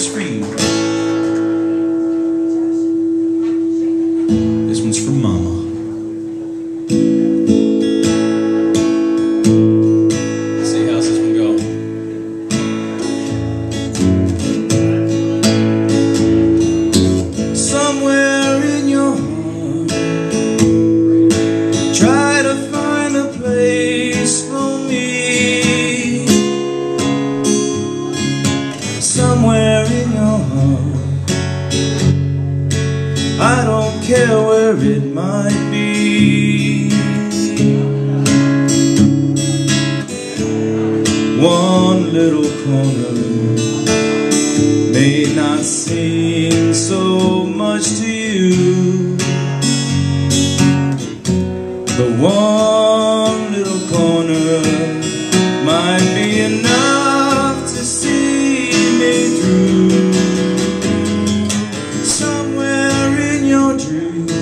is for you. This one's for Mama. See how's this one go? Somewhere in your heart try to find a place for me somewhere I don't care where it might be. One little corner may not seem so much to you. But one little corner might be enough your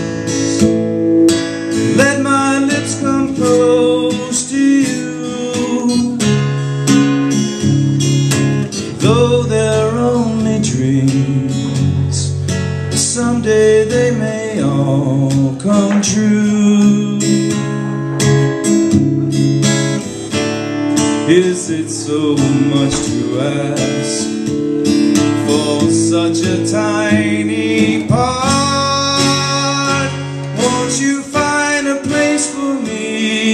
let my lips come close to you. Though they're only dreams, someday they may all come true. Is it so much to ask for such a tiny part? me.